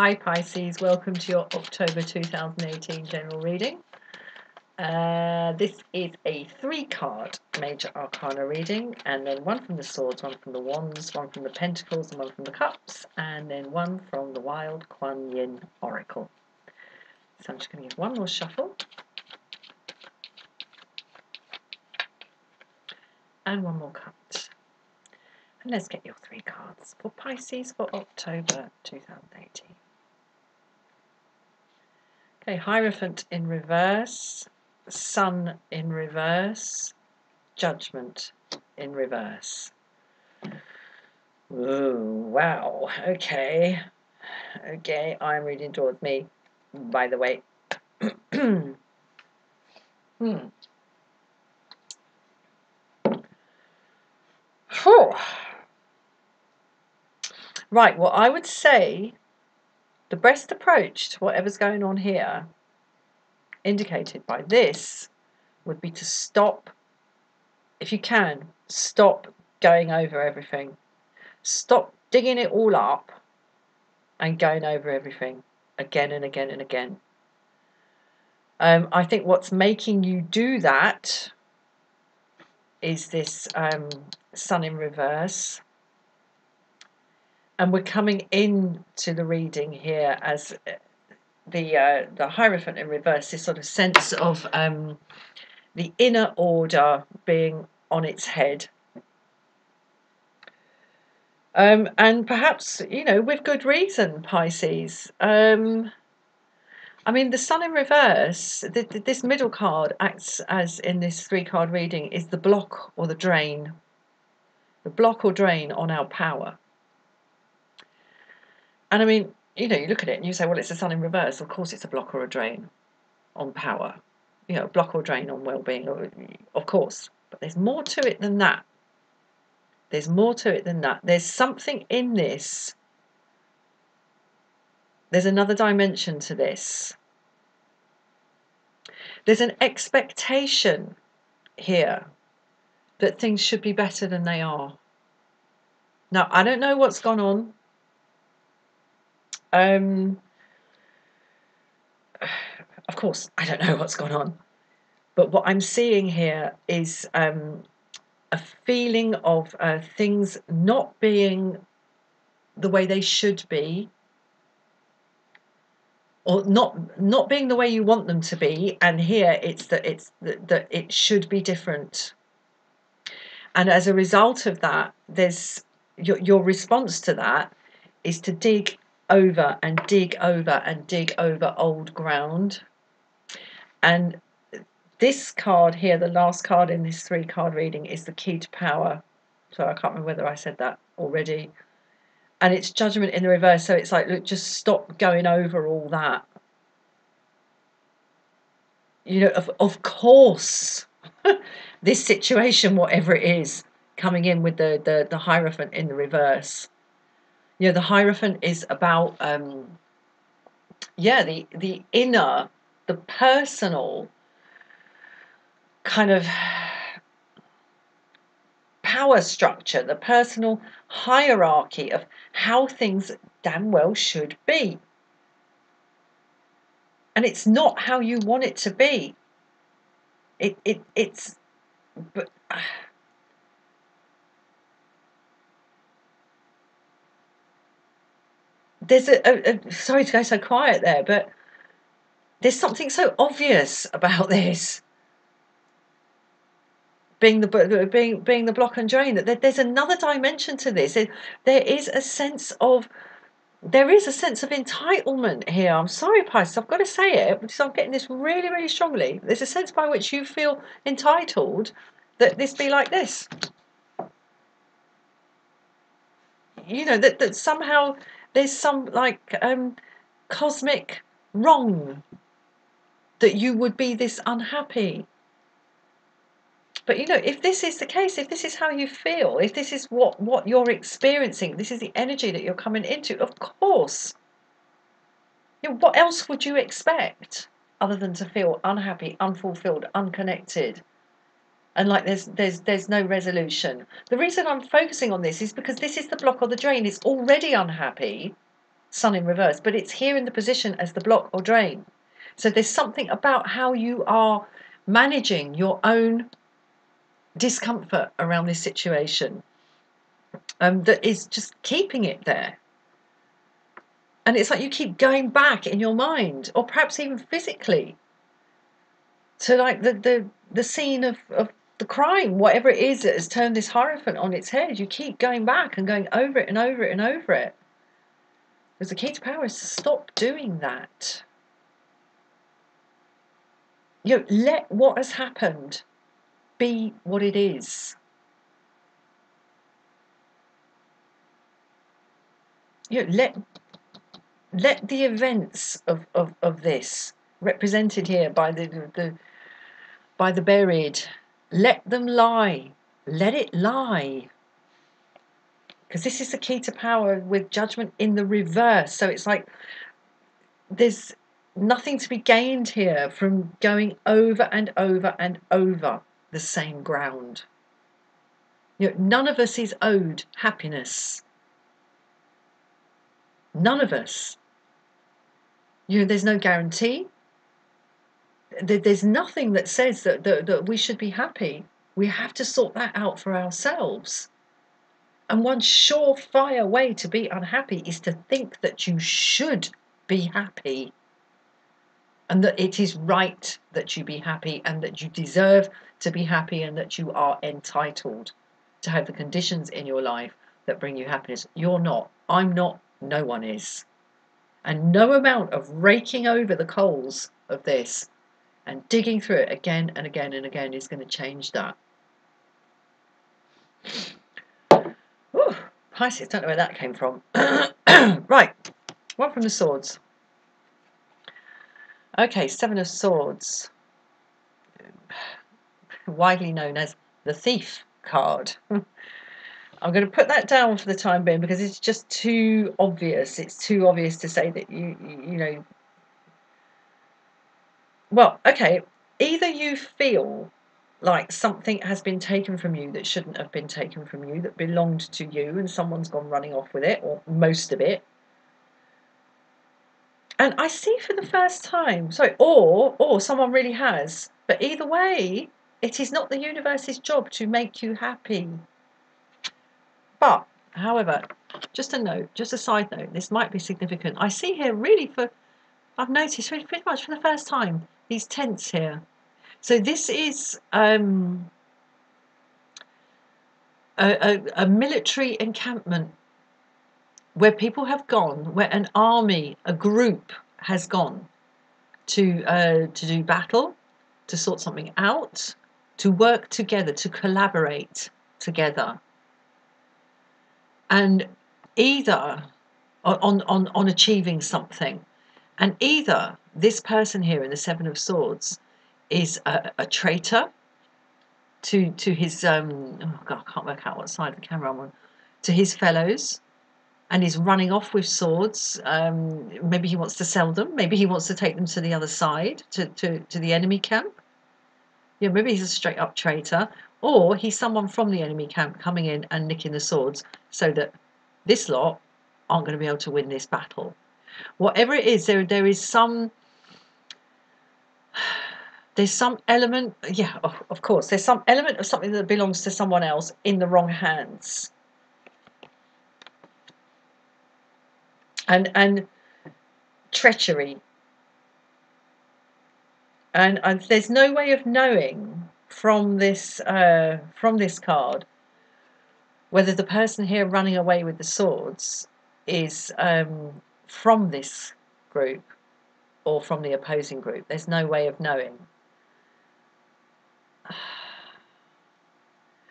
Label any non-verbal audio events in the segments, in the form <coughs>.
Hi Pisces, welcome to your October 2018 general reading. Uh, this is a three card major arcana reading, and then one from the swords, one from the wands, one from the pentacles, and one from the cups, and then one from the wild Kuan Yin oracle. So I'm just going to give one more shuffle. And one more cut. And let's get your three cards for Pisces for October 2018. Okay, Hierophant in reverse, Sun in reverse, Judgment in reverse. Ooh, wow. Okay. Okay, I'm reading towards me, by the way. <clears throat> hmm. Whew. Right, well, I would say the best approach to whatever's going on here, indicated by this, would be to stop, if you can, stop going over everything. Stop digging it all up and going over everything again and again and again. Um, I think what's making you do that is this um, sun in reverse and we're coming into the reading here as uh, the uh, the Hierophant in reverse, this sort of sense of um, the inner order being on its head. Um, and perhaps, you know, with good reason, Pisces. Um, I mean, the Sun in reverse, the, the, this middle card acts as in this three card reading is the block or the drain. The block or drain on our power. And I mean, you know, you look at it and you say, well, it's a sun in reverse. Of course, it's a block or a drain on power. You know, a block or drain on well-being, of course. But there's more to it than that. There's more to it than that. There's something in this. There's another dimension to this. There's an expectation here that things should be better than they are. Now, I don't know what's gone on um, <sighs> of course, I don't know what's gone on, but what I'm seeing here is um, a feeling of uh, things not being the way they should be, or not not being the way you want them to be. And here it's that it's that, that it should be different. And as a result of that, there's your your response to that is to dig over and dig over and dig over old ground. And this card here, the last card in this three card reading, is the key to power. So I can't remember whether I said that already. And it's judgment in the reverse. So it's like, look, just stop going over all that. You know, of, of course, <laughs> this situation, whatever it is, coming in with the, the, the Hierophant in the reverse know the hierophant is about um yeah the the inner the personal kind of power structure the personal hierarchy of how things damn well should be. And it's not how you want it to be. It it it's but there's a, a, a, sorry to go so quiet there, but there's something so obvious about <laughs> this being the being being the block and drain that there's another dimension to this. There is a sense of there is a sense of entitlement here. I'm sorry, Pisces, I've got to say it because I'm getting this really, really strongly. There's a sense by which you feel entitled that this be like this. You know that that somehow there's some like um, cosmic wrong that you would be this unhappy. But you know, if this is the case, if this is how you feel, if this is what, what you're experiencing, this is the energy that you're coming into, of course. You know, what else would you expect other than to feel unhappy, unfulfilled, unconnected? And like there's there's there's no resolution. The reason I'm focusing on this is because this is the block or the drain. It's already unhappy. sun in reverse, but it's here in the position as the block or drain. So there's something about how you are managing your own discomfort around this situation um, that is just keeping it there. And it's like you keep going back in your mind, or perhaps even physically, to like the the, the scene of, of the crime, whatever it is that has turned this Hierophant on its head. You keep going back and going over it and over it and over it. Because the key to power is to stop doing that. You know, let what has happened be what it is. You know, let let the events of, of, of this represented here by the, the by the buried let them lie. Let it lie. Because this is the key to power with judgment in the reverse. So it's like there's nothing to be gained here from going over and over and over the same ground. You know, none of us is owed happiness. None of us. You know, there's no guarantee. There's nothing that says that, that, that we should be happy. We have to sort that out for ourselves. And one surefire way to be unhappy is to think that you should be happy and that it is right that you be happy and that you deserve to be happy and that you are entitled to have the conditions in your life that bring you happiness. You're not. I'm not. No one is. And no amount of raking over the coals of this and digging through it again and again and again is going to change that. Ooh, Pisces, don't know where that came from. <coughs> right, one from the swords. Okay, Seven of Swords, <sighs> widely known as the Thief card. <laughs> I'm going to put that down for the time being because it's just too obvious. It's too obvious to say that you, you know. Well, okay, either you feel like something has been taken from you that shouldn't have been taken from you, that belonged to you, and someone's gone running off with it, or most of it. And I see for the first time, sorry, or or someone really has. But either way, it is not the universe's job to make you happy. But, however, just a note, just a side note, this might be significant. I see here really for, I've noticed pretty, much for the first time, these tents here. So this is um, a, a, a military encampment where people have gone, where an army, a group has gone to uh, to do battle, to sort something out, to work together, to collaborate together and either on, on, on achieving something, and either this person here in the Seven of Swords is a, a traitor to to his um oh god I can't work out what side of the camera I'm on to his fellows and is running off with swords. Um maybe he wants to sell them. Maybe he wants to take them to the other side to to, to the enemy camp. Yeah maybe he's a straight up traitor. Or he's someone from the enemy camp coming in and nicking the swords so that this lot aren't going to be able to win this battle. Whatever it is, there there is some there's some element yeah of, course there's some element of something that belongs to someone else in the wrong hands. And and treachery. And, and there's no way of knowing from this uh, from this card whether the person here running away with the swords is um, from this group or from the opposing group. There's no way of knowing. <sighs>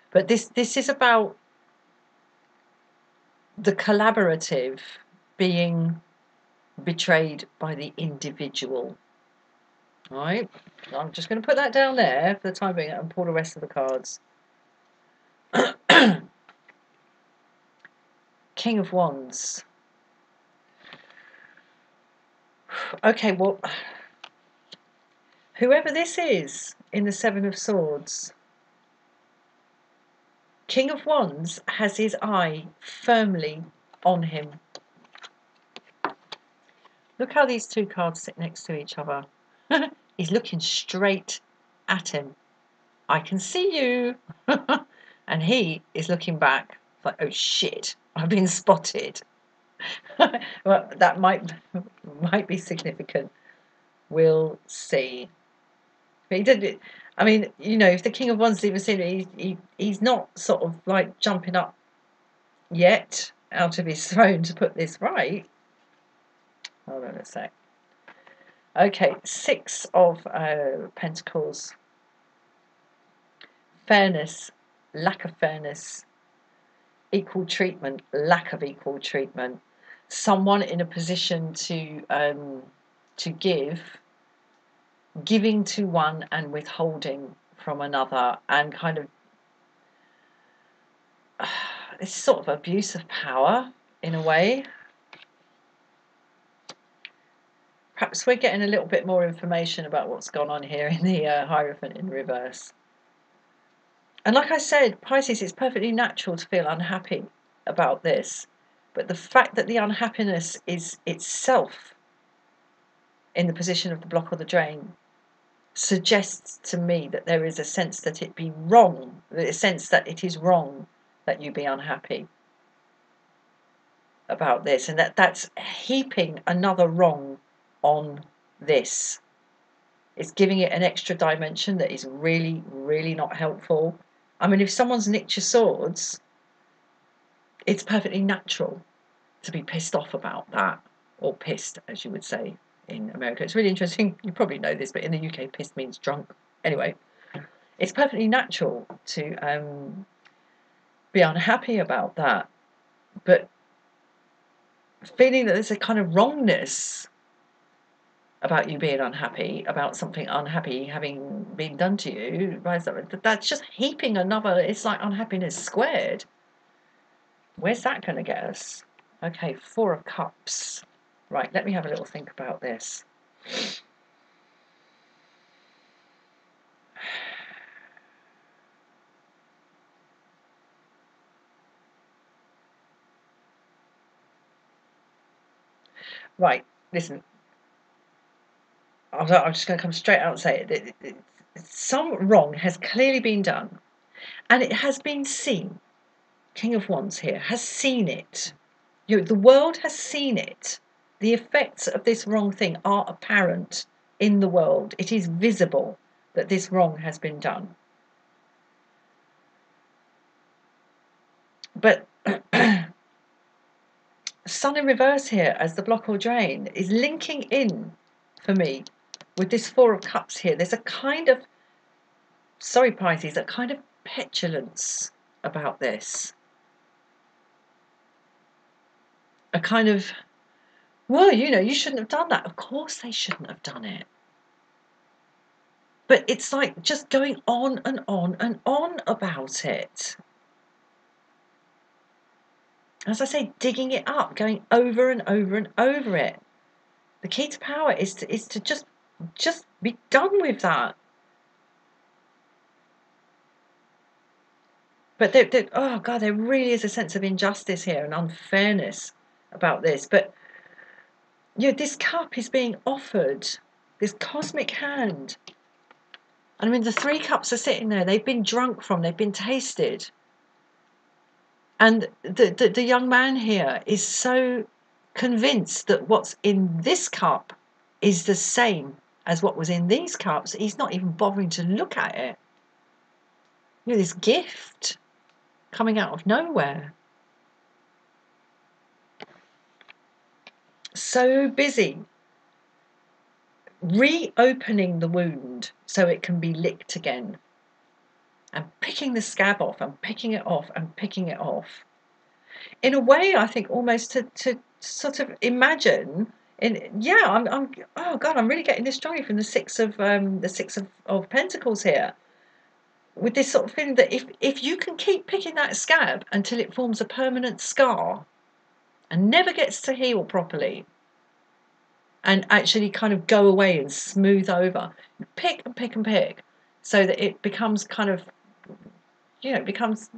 But this this is about the collaborative being betrayed by the individual. Right, I'm just going to put that down there for the time being and pull the rest of the cards. <clears throat> King of Wands. Okay, well, whoever this is in the Seven of Swords, King of Wands has his eye firmly on him. Look how these two cards sit next to each other. <laughs> He's looking straight at him. I can see you. <laughs> and he is looking back like, oh shit, I've been spotted. <laughs> well, that might might be significant. We'll see. But he did. I mean, you know, if the King of Wands even seen it, he, he, he's not sort of like jumping up yet out of his <laughs> throne to put this right. Hold on a sec. Okay, six of uh, Pentacles. Fairness, lack of fairness, equal treatment, lack of equal treatment. Someone in a position to um, to give giving to one and withholding from another and kind of <sighs> uh, this sort of abuse of power in a way. Perhaps we're getting a little bit more information about what's gone on here in the uh, hierophant in reverse. And like i said pisces it's perfectly natural to feel unhappy about this but the fact that the unhappiness is itself in the position of the block or the drain suggests to me that there is a sense that it be wrong, a sense that it is wrong that you be unhappy about this, and that that's heaping another wrong on this. It's giving it an extra dimension that is really, really not helpful. I mean, if someone's nicked your swords, it's perfectly natural to be pissed off about that, or pissed, as you would say in America. It's really interesting. <laughs> You probably know this, but in the UK, pissed means drunk. Anyway, it's perfectly natural to um, be unhappy about that, but feeling that there's a kind of wrongness about you being unhappy, about something unhappy having been done to you, that's just heaping another, it's like unhappiness squared. Where's that going to get us? Okay, Four of Cups. Right, let me have a little think about this. Right, listen. I'm just going to come straight out and say it. Some wrong has clearly been done, and it has been seen. King of Wands here has seen it. You know, the world has seen it. The effects of this wrong thing are apparent in the world. It is visible that this wrong has been done. But <clears throat> Sun in reverse here as the block or drain is linking in for me with this Four of Cups here. There's a kind of, sorry Pisces, a kind of petulance about this. A kind of well, you know, you shouldn't have done that. Of course, they shouldn't have done it. But it's like just going on and on and on about it. As I say, digging it up, going over and over and over it. The key to power is to is to just just be done with that. But there, there, oh god, there really is a sense of injustice here and unfairness about this. But you know, this cup is being offered, this cosmic hand. And I mean, the three cups are sitting there. They've been drunk from, they've been tasted. And the, the, the young man here is so convinced that what's in this cup is the same as what was in these cups. He's not even bothering to look at it. You know, this gift coming out of nowhere. So busy reopening the wound so it can be licked again. And picking the scab off and picking it off and picking it off. In a way i think almost to, to sort of imagine in yeah i'm, I'm oh god i'm really getting this story from the six of um, the six of, of pentacles here. With this sort of feeling that if if you can keep picking that scab until it forms a permanent scar and never gets to heal properly and actually kind of go away and smooth over. Pick and pick and pick so that it becomes kind of, you know, it becomes,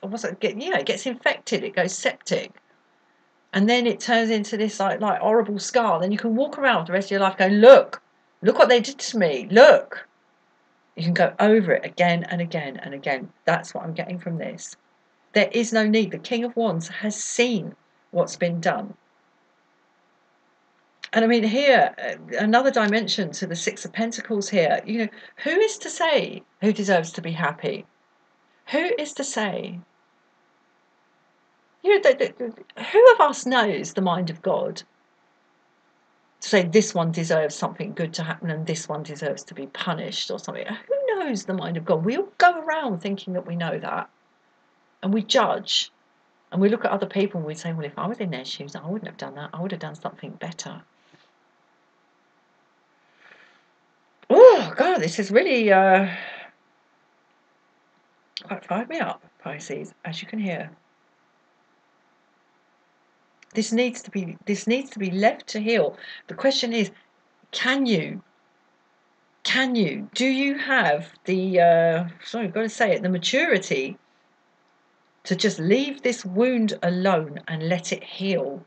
what's it, get, yeah, it gets infected, it goes septic. and then it turns into this like like horrible scar. Then you can walk around the rest of your life going, look, look what they did to me. Look. You can go over it again and again and again. That's what I'm getting from this. There is no need. The King of Wands has seen what's been done. And I mean, here, uh, another dimension to the Six of Pentacles here. You know, who is to say who deserves to be happy? Who is to say? You know, the, the, who of us knows the mind of God? To say this one deserves something good to happen and this one deserves to be punished or something. Who knows the mind of God? We all go around thinking that we know that. And we judge. And we look at other people and we say, well, if I was in their shoes, I wouldn't have done that. I would have done something better. Oh, God, this is really uh, quite fired me up, Pisces, as you can hear. This needs to be this needs to be left to heal. The question is, can you? Can you? Do you have the uh, sorry, I've got to say it, the maturity to just leave this wound alone and let it heal?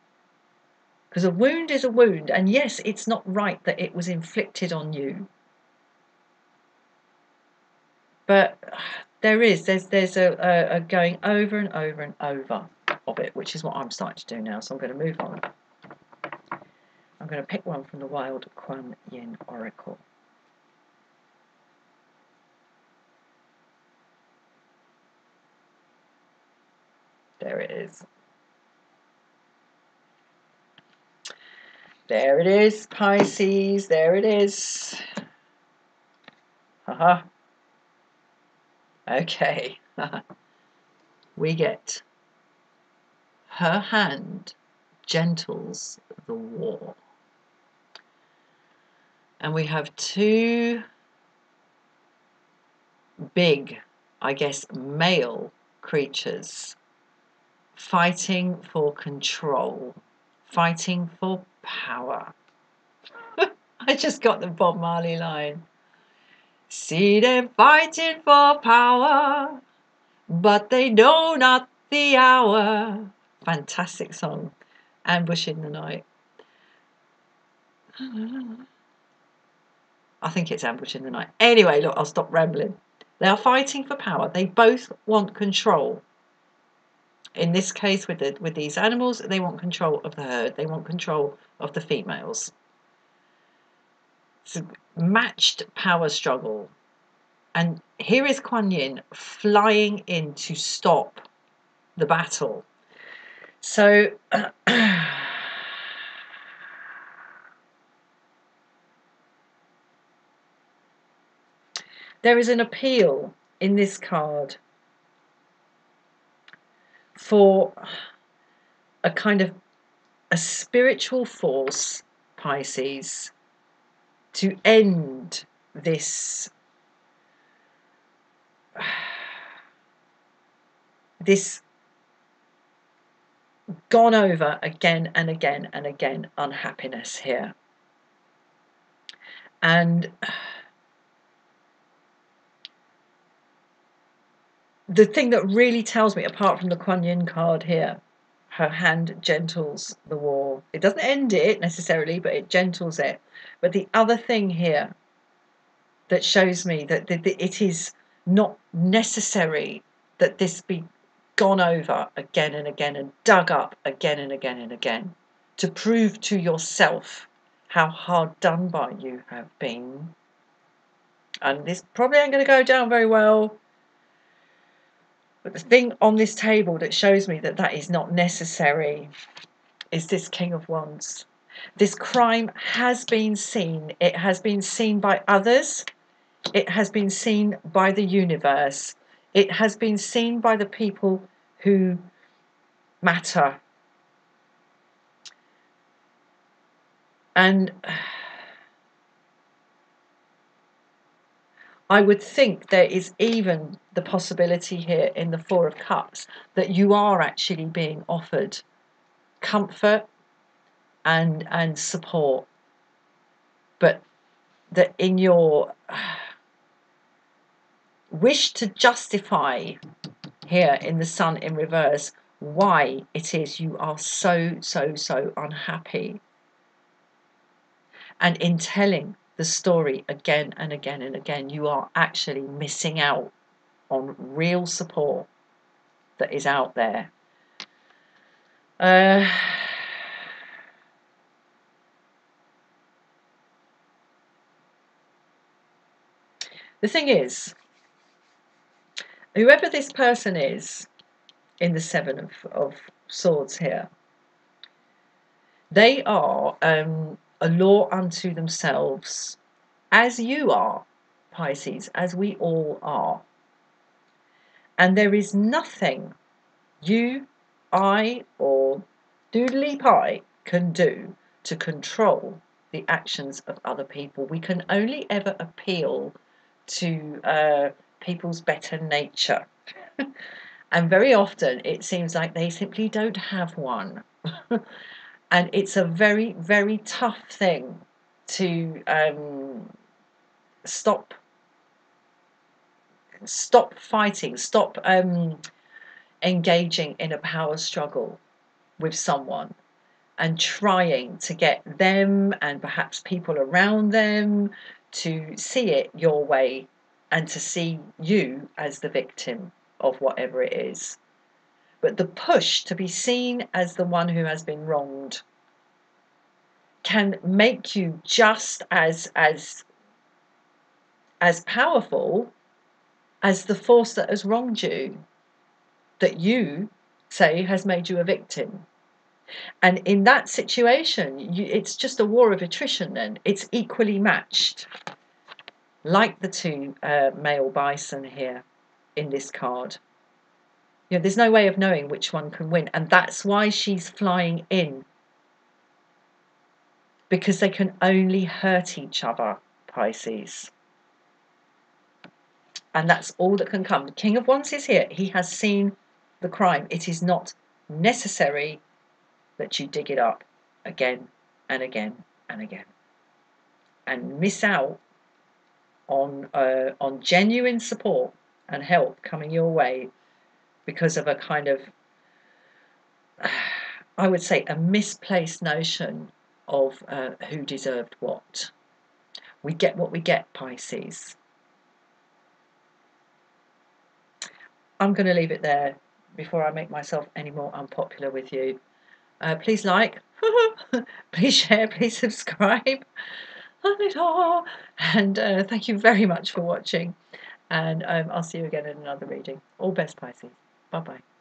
Because a wound is a wound, and yes, it's not right that it was inflicted on you. But there is, there's, there's a, a, a going over and over and over of it, which is what I'm starting to do now. So I'm going to move on. I'm going to pick one from the Wild Kuan Yin Oracle. There it is. There it is, Pisces. There it is. Haha. Okay. <laughs> we get her hand gentles the war. And we have two big, I guess, male creatures fighting for control, fighting for power. <laughs> I just got the Bob Marley line. See them fighting for power, but they know not the hour. Fantastic song. Ambush in the Night. I think it's Ambush in the Night. Anyway, look, I'll stop rambling. They are fighting for power. They both want control. In this case, with the, with these animals, they want control of the herd. They want control of the females. It's a matched power struggle. And here is Kuan Yin flying in to stop the battle. So, <clears throat> there is an appeal in this card for a kind of a spiritual force, Pisces, to end this <sighs> this gone over again and again and again unhappiness here. And <sighs> the thing that really tells me apart from the Kuan Yin card here her hand gentles the war. It doesn't end it necessarily, but it gentles it. But the other thing here that shows me that it is not necessary that this be gone over again and again and dug up again and again and again to prove to yourself how hard done by you have been. And this probably ain't going to go down very well but the thing on this table that shows me that that is not necessary is this King of Wands. This crime has been seen. It has been seen by others. It has been seen by the universe. It has been seen by the people who matter. And I would think there is even the possibility here in the Four of Cups that you are actually being offered comfort and and support, but that in your <sighs> wish to justify here in the Sun in reverse why it is you are so, so, so unhappy. And in telling the story again and again and again, you are actually missing out on real support that is out there. Uh, the thing is, whoever this person is in the Seven of, of Swords here, they are um, a law unto themselves, as you are, Pisces, as we all are. And there is nothing you, I, or Doodly Pie can do to control the actions of other people. We can only ever appeal to uh, people's better nature. <laughs> and very often it seems like they simply don't have one. <laughs> and it's a very, very tough thing to um, stop stop fighting, stop um, engaging in a power struggle with someone and trying to get them and perhaps people around them to see it your way and to see you as the victim of whatever it is. But the push to be seen as the one who has been wronged can make you just as as as powerful as the force that has wronged you, that you say has made you a victim. And in that situation, you, it's just a war of attrition then. It's equally matched, like the two uh, male bison here in this card. You know, there's no way of knowing which one can win. And that's why she's flying in. Because they can only hurt each other, Pisces and that's all that can come. The King of Wands is here. He has seen the crime. It is not necessary that you dig it up again and again and again and miss out on uh, on genuine support and help coming your way because of a kind of <sighs> I would say a misplaced notion of uh, who deserved what. We get what we get, Pisces. I'm going to leave it there before I make myself any more unpopular with you. Uh, please like, <laughs> please share, please subscribe, <laughs> and uh, thank you very much for watching. And um, I'll see you again in another reading. All best, Pisces. Bye bye.